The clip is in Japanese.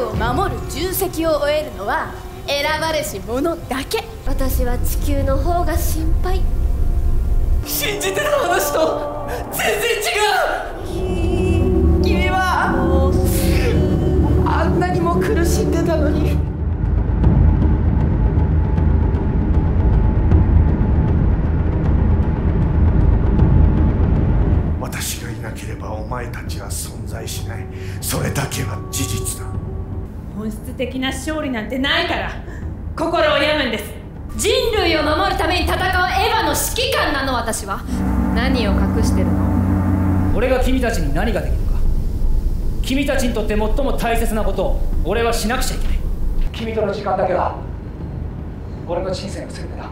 守る重責を終えるのは選ばれし者だけ。私は地球の方が心配。信じてた話と全然違う。君はあんなにも苦しんでたのに。私がいなければお前たちは存在しない。それだけは事実。だ本質的な勝利なんてないから。心を病むんです。人類を守るために戦うエヴァの指揮官なの私は。何を隠してるの？俺が君たちに何ができるか。君たちにとって最も大切なことを俺はしなくちゃいけない。君との時間だけは俺の人生の全てだ